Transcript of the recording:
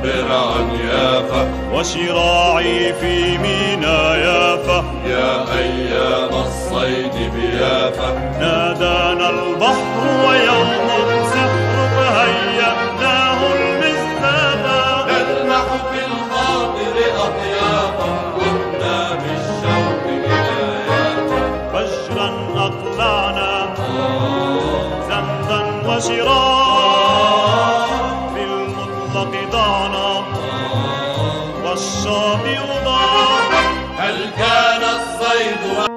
عبر عن يافا وشراعي في مينا يافا يا أيام الصيد بيافا نادانا البحر ويوم الزهر فهيأناه المزداد. نلمح في الخاطر أطيافا كنا بالشوق بآياتا فجرا أطلعنا. زمزم وشراعا. الشام يضاع هل كان الصيد